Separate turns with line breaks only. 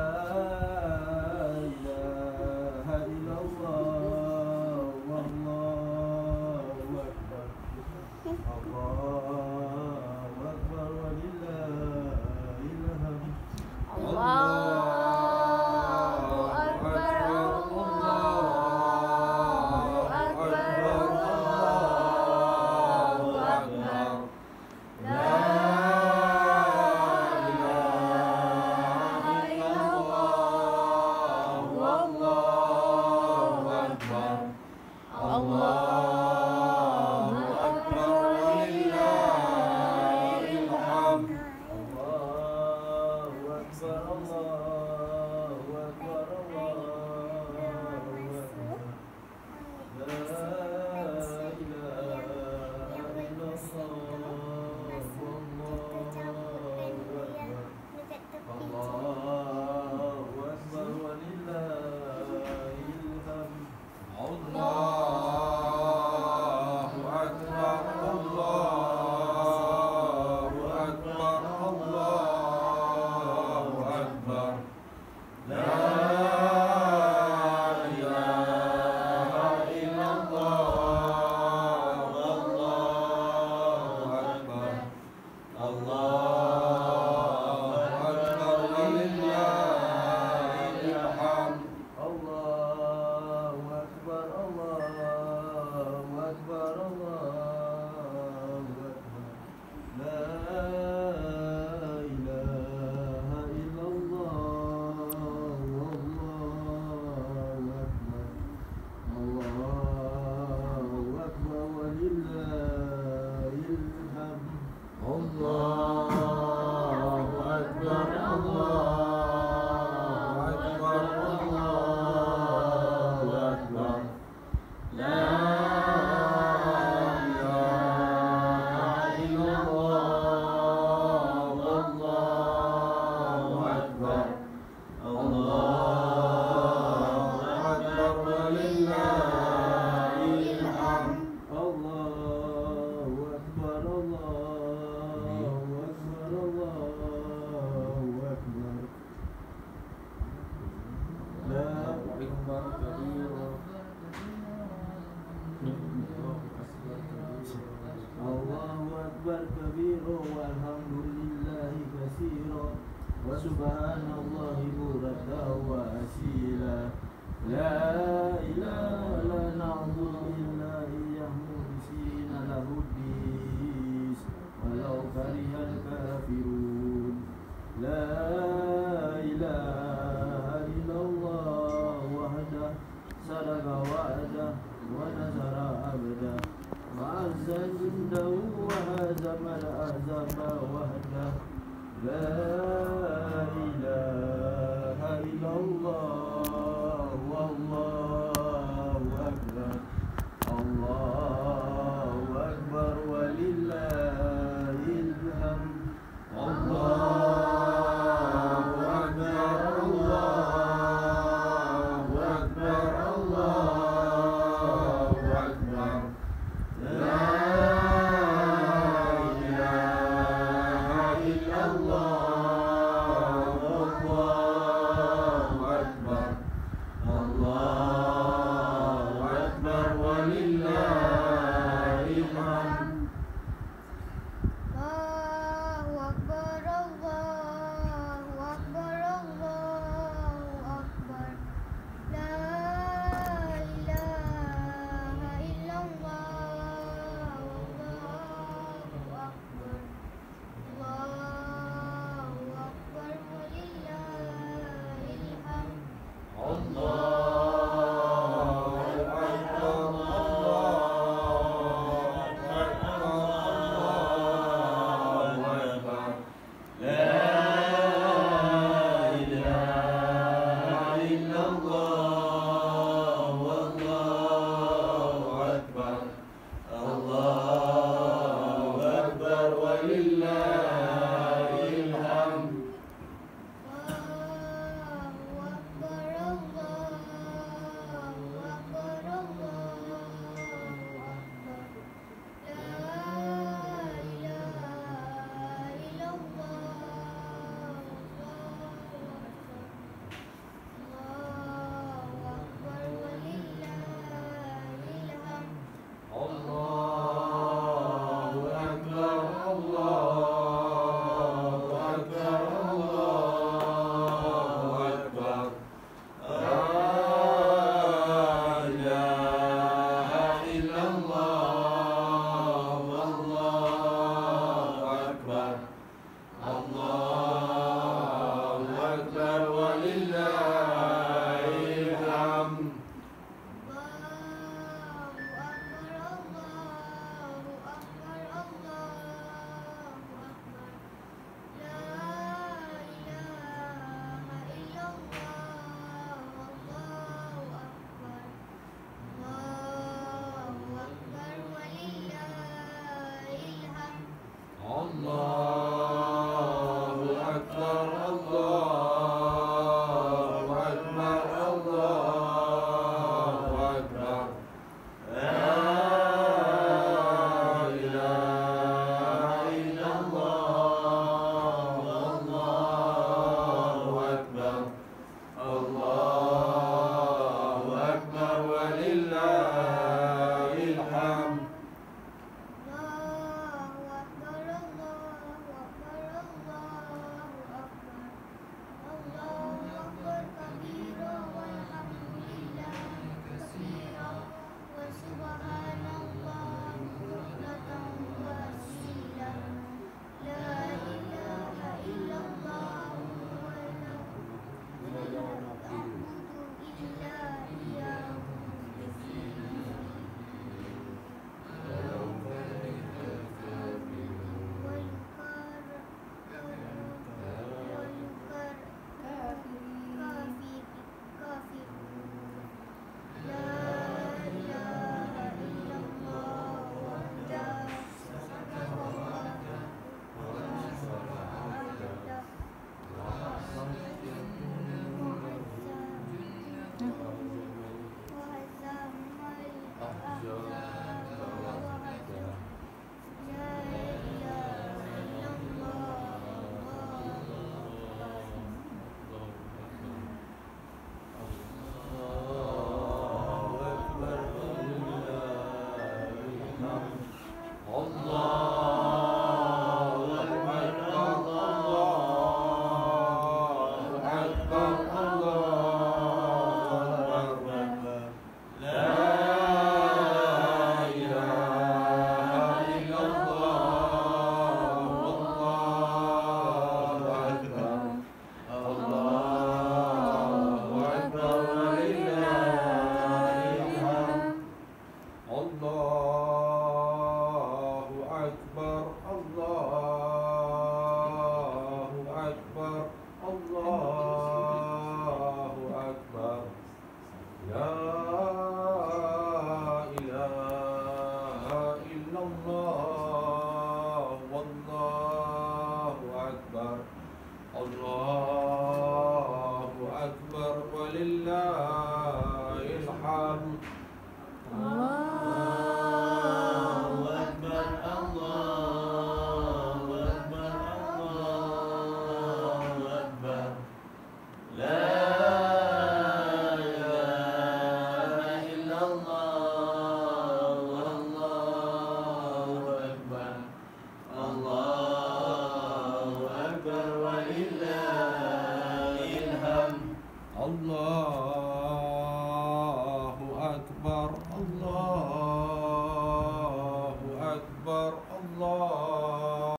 Uh... Allah. Allah. والحمد لله كثيرا وسبحان الله بورة وأسيلا. لا إله لا نعبد إلا إياه مخلصين له الدين ولو كره الكافرون. لا لا